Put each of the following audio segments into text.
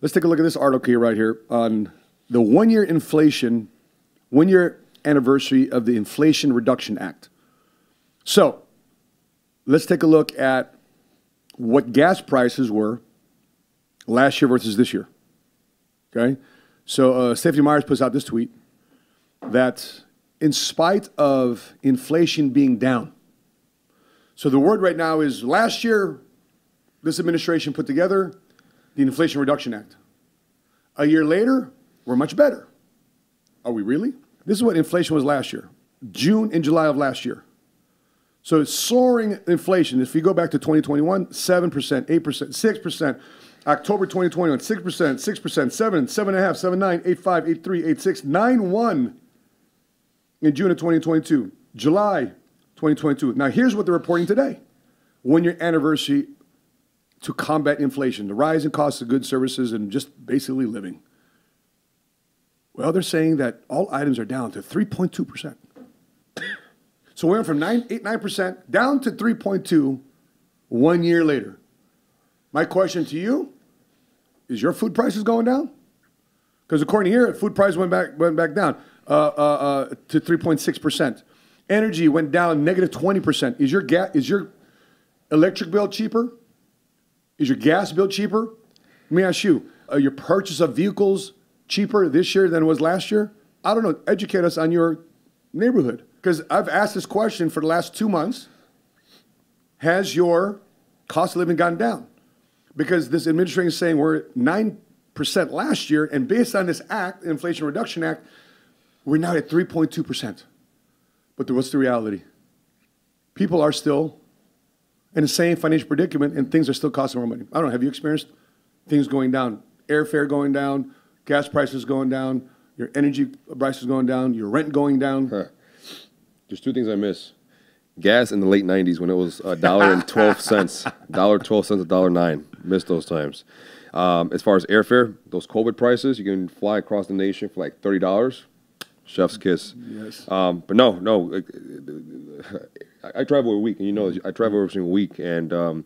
Let's take a look at this article here, right here, on the one year inflation, one year anniversary of the Inflation Reduction Act. So, let's take a look at what gas prices were last year versus this year. Okay? So, uh, Myers puts out this tweet that in spite of inflation being down, so the word right now is last year, this administration put together the Inflation Reduction Act. A year later, we're much better. Are we really? This is what inflation was last year, June and July of last year. So it's soaring inflation. If you go back to 2021, 7%, 8%, 6%. October 2021, 6%, 6%, 7, 7.5, 7, 9, 8, 5, 8, 3, 8, 6, 9, 1 in June of 2022. July 2022. Now here's what they're reporting today. One year anniversary to combat inflation, the rise in costs of goods, services, and just basically living. Well, they're saying that all items are down to 3.2%. so we went from 9, 8, 9% down to 3.2 one year later. My question to you is your food prices going down? Because according to here, food price went back, went back down uh, uh, uh, to 3.6%. Energy went down negative 20%. Is your, ga- is your electric bill cheaper? Is your gas bill cheaper? Let me ask you, are your purchase of vehicles cheaper this year than it was last year? I don't know. Educate us on your neighborhood. Because I've asked this question for the last two months. Has your cost of living gone down? Because this administration is saying we're 9% last year, and based on this act, Inflation Reduction Act, we're now at 3.2%. But what's the reality? People are still in the same financial predicament, and things are still costing more money. I don't know. Have you experienced things going down? Airfare going down, gas prices going down, your energy prices going down, your rent going down. Huh. There's two things I miss. Gas in the late '90s when it was a dollar and twelve cents, dollar twelve cents, a dollar nine. Missed those times. Um, as far as airfare, those COVID prices, you can fly across the nation for like thirty dollars. Chef's kiss. Yes. Um, but no, no. I, I travel a week, and you know, I travel every single week. And um,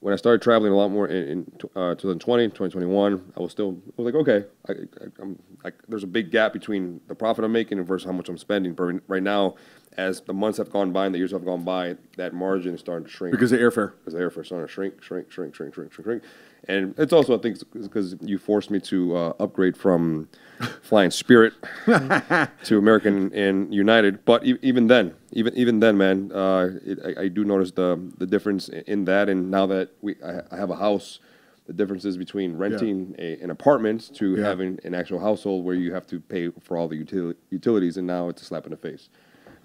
when I started traveling a lot more in, in uh, 2020, 2021, I was still, I was like, okay, I, I, am there's a big gap between the profit I'm making versus how much I'm spending. But right now, as the months have gone by and the years have gone by, that margin is starting to shrink. Because of airfare. Because the airfare is starting to shrink, shrink, shrink, shrink, shrink, shrink, shrink. And it's also, I think, because you forced me to uh, upgrade from flying Spirit to American and United. But e- even then, even even then, man, uh, it, I, I, do notice the the difference in that. And now that we, I, I have a house, the differences between renting yeah. a, an apartment to yeah. having an actual household where you have to pay for all the util- utilities, and now it's a slap in the face.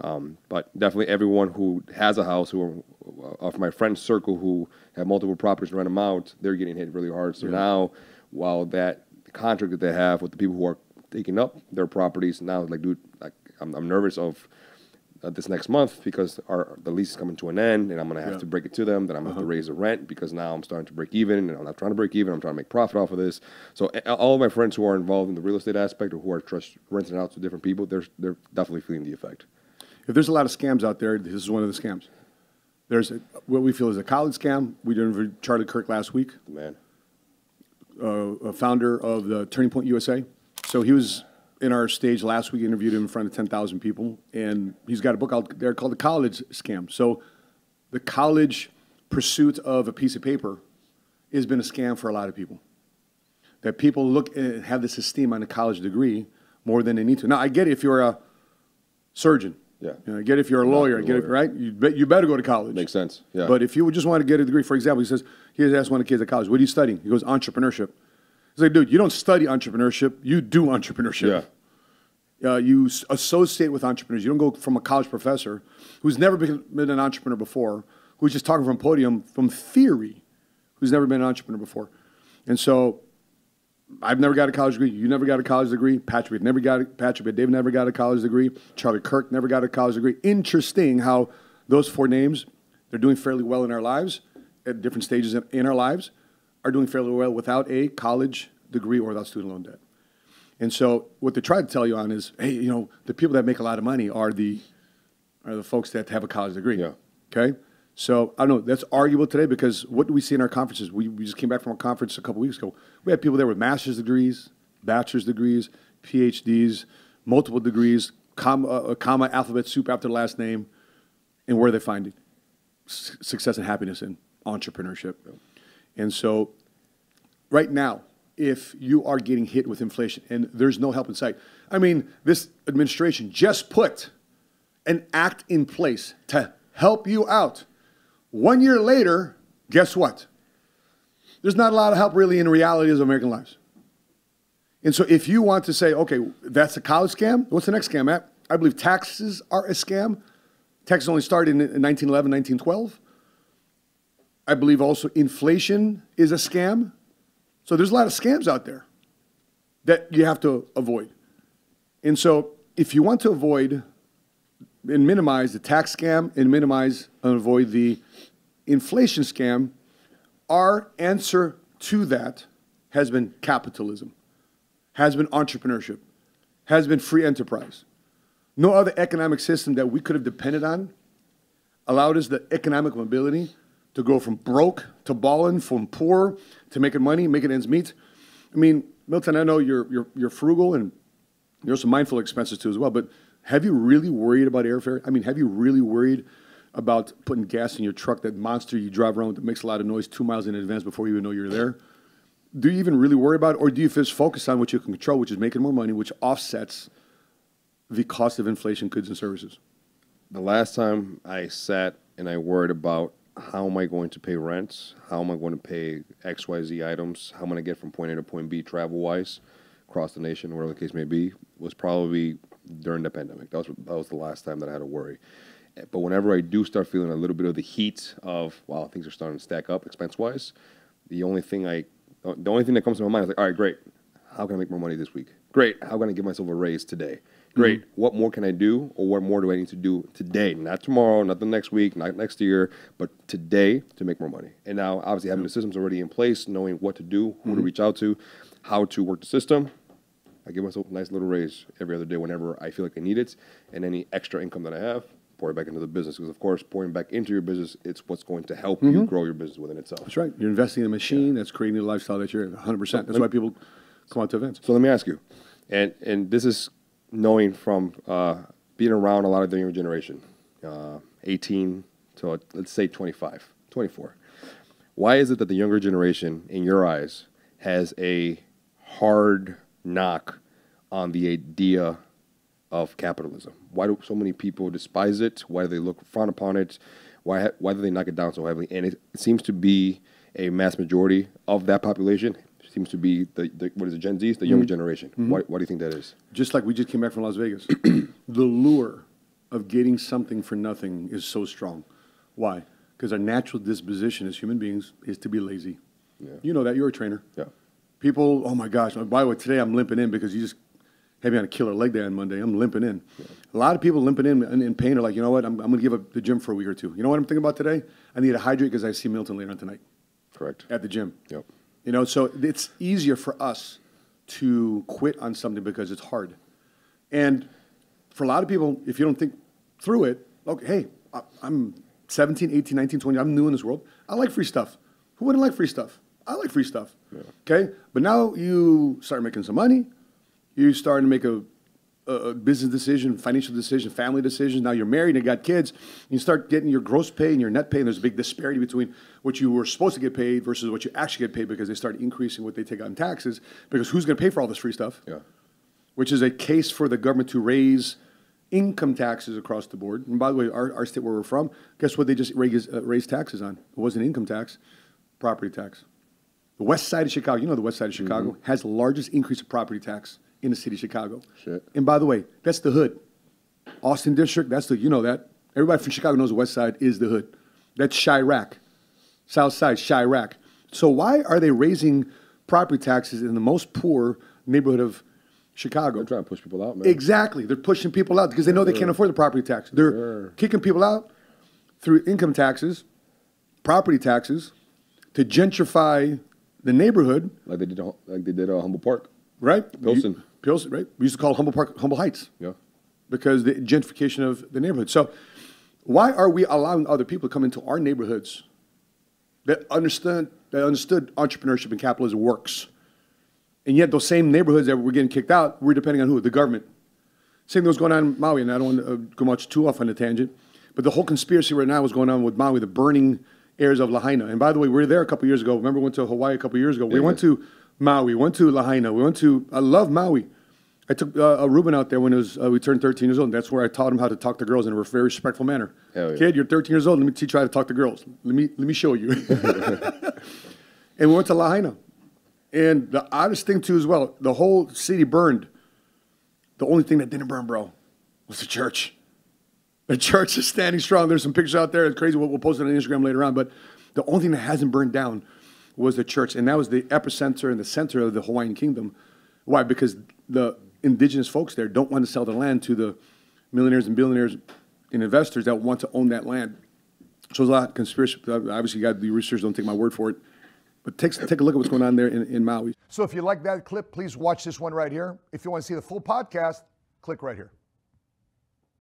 Um, but definitely everyone who has a house, who are, of my friend circle who have multiple properties to rent them out, they're getting hit really hard. So yeah. now, while that contract that they have with the people who are taking up their properties, now like, dude, like, I'm, I'm nervous of uh, this next month because our the lease is coming to an end, and I'm gonna have yeah. to break it to them. Then I'm gonna uh-huh. have to uh-huh. raise the rent because now I'm starting to break even, and I'm not trying to break even. I'm trying to make profit off of this. So all of my friends who are involved in the real estate aspect or who are trust renting out to different people, they're they're definitely feeling the effect if there's a lot of scams out there, this is one of the scams. There's a, what we feel is a college scam. We did Charlie Kirk last week. Man. Uh, a founder of the Turning Point USA. So he was in our stage last week, interviewed him in front of 10,000 people, and he's got a book out there called The College Scam. So the college pursuit of a piece of paper has been a scam for a lot of people. That people look and have this esteem on a college degree more than they need to. Now, I get it if you're a surgeon yeah. You know, get if you're a lawyer, get it right. You, be, you better go to college. Makes sense. Yeah. But if you just want to get a degree, for example, he says he has asked one of the kids at college, "What are you studying?" He goes, "Entrepreneurship." He's like, "Dude, you don't study entrepreneurship. You do entrepreneurship. Yeah. Uh, you associate with entrepreneurs. You don't go from a college professor who's never been, been an entrepreneur before, who's just talking from podium from theory, who's never been an entrepreneur before. And so I've never got a college degree. You never got a college degree. Patrick never got a, Patrick David never got a college degree. Charlie Kirk never got a college degree. Interesting how those four names they're doing fairly well in our lives at different stages in our lives are doing fairly well without a college degree or without student loan debt. And so what they try to tell you on is, hey, you know, the people that make a lot of money are the are the folks that have a college degree. Yeah. Okay. So I don't know. That's arguable today because what do we see in our conferences? We, we just came back from a conference a couple weeks ago. We had people there with master's degrees, bachelor's degrees, PhDs, multiple degrees, comma, uh, comma alphabet soup after the last name, and where they finding S- success and happiness in entrepreneurship? And so, right now, if you are getting hit with inflation and there's no help in sight, I mean, this administration just put an act in place to help you out. One year later, guess what? There's not a lot of help really in reality of American lives. And so if you want to say, okay, that's a college scam, what's the next scam, Matt? I believe taxes are a scam. Taxes only started in 1911, 1912. I believe also inflation is a scam. So there's a lot of scams out there that you have to avoid. And so if you want to avoid and minimize the tax scam and minimize and avoid the inflation scam, our answer to that has been capitalism, has been entrepreneurship, has been free enterprise. No other economic system that we could have depended on allowed us the economic mobility to go from broke to balling, from poor to making money, making ends meet. I mean, Milton, I know you're, you're, you're frugal and you're some mindful expenses too as well, but have you really worried about airfare? I mean, have you really worried about putting gas in your truck, that monster you drive around that makes a lot of noise two miles in advance before you even know you're there? Do you even really worry about it, or do you just focus on what you can control, which is making more money, which offsets the cost of inflation goods and services? The last time I sat and I worried about how am I going to pay rent, how am I going to pay X, Y, Z items, how am I going to get from point A to point B travel wise across the nation, whatever the case may be, was probably during the pandemic. That was that was the last time that I had to worry. But whenever I do start feeling a little bit of the heat of wow, things are starting to stack up expense wise, the only thing I the only thing that comes to my mind is like, all right, great. How can I make more money this week? Great. How can I give myself a raise today? Great. Mm-hmm. What more can I do, or what more do I need to do today? Not tomorrow, not the next week, not next year, but today to make more money. And now, obviously, having the systems already in place, knowing what to do, who mm-hmm. to reach out to, how to work the system, I give myself a nice little raise every other day whenever I feel like I need it, and any extra income that I have, pour it back into the business. Because of course, pouring back into your business, it's what's going to help mm-hmm. you grow your business within itself. That's right. You're investing in a machine yeah. that's creating a lifestyle that you're 100. percent That's why people come out to events. So let me ask you, and and this is knowing from uh, being around a lot of the younger generation, uh, 18 to let's say 25, 24. Why is it that the younger generation, in your eyes, has a hard knock on the idea of capitalism? Why do so many people despise it? Why do they look frown upon it? Why why do they knock it down so heavily? And it, seems to be a mass majority of that population It seems to be the, the what is it Gen Z's the younger mm-hmm. generation. Mm-hmm. Why, why do you think that is? Just like we just came back from Las Vegas, the lure of getting something for nothing is so strong. Why? Because our natural disposition as human beings is to be lazy. Yeah. You know that. You're a trainer. Yeah. People, oh my gosh, by the way, today I'm limping in because you just had me on a killer leg day on Monday. I'm limping in. Yeah. A lot of people limping in, in, in pain are like, you know what, I'm, I'm going to give up the gym for a week or two. You know what I'm thinking about today? I need to hydrate because I see Milton later on tonight. Correct. At the gym. Yep. You know, so it's easier for us to quit on something because it's hard. And for a lot of people, if you don't think through it, okay, hey, I'm 17, 18, 19, 20, I'm new in this world. I like free stuff. Who wouldn't like free stuff? I like free stuff. Yeah. Okay? But now you start making some money. You start to make a, a, business decision, financial decision, family decision. Now you're married and you got kids. You start getting your gross pay and your net pay, and there's a big disparity between what you were supposed to get paid versus what you actually get paid because they start increasing what they take on taxes. Because who's going to pay for all this free stuff? Yeah. Which is a case for the government to raise income taxes across the board. And by the way, our, our state where we're from, guess what they just raised, uh, raised taxes on? It wasn't income tax, property tax. The west side of Chicago, you know the west side of Chicago, mm-hmm. has the largest increase of property tax in the city of Chicago. Shit. And by the way, that's the hood. Austin District, that's the, you know that. Everybody from Chicago knows the west side is the hood. That's Chiraq. South side, Chiraq. So why are they raising property taxes in the most poor neighborhood of Chicago? They're trying to push people out, man. Exactly. They're pushing people out because they know they can't afford the property tax. They're kicking people out through income taxes, property taxes, to gentrify the neighborhood, like they did, like they did uh, Humboldt Park, right? Pilsen, Pilsen, right? We used to call Humboldt Park Humboldt Heights, yeah, because the gentrification of the neighborhood. So, Why are we allowing other people to come into our neighborhoods that understood that understood entrepreneurship and capitalism works, and yet those same neighborhoods that we're getting kicked out, we're depending on who? The government. Same thing was going on in Maui, and I don't want to uh, go much too off on a tangent, but the whole conspiracy right now is going on with Maui, the burning areas of Lahaina. And by the way, we were there a couple years ago. Remember, we went to Hawaii a couple years ago. We Yeah. went to Maui, went to Lahaina, we went to. I love Maui. I took uh, a Ruben out there when it was, uh, we turned 13 years old. And that's where I taught him how to talk to girls in a very respectful manner. Yeah. Kid, you're 13 years old. Let me teach you how to talk to girls. Let me let me show you. and we went to Lahaina, and the oddest thing too as well, the whole city burned. The only thing that didn't burn, bro, was the church. The church is standing strong. There's some pictures out there. It's crazy. We'll, we'll post it on Instagram later on. But the only thing that hasn't burned down was the church, and that was the epicenter and the center of the Hawaiian kingdom. Why? Because the indigenous folks there don't want to sell the land to the millionaires and billionaires and investors that want to own that land. So there's a lot of conspiracy. Obviously, you got to do research. Don't take my word for it. But take, take a look at what's going on there in, in Maui. So if you like that clip, please watch this one right here. If you want to see the full podcast, click right here.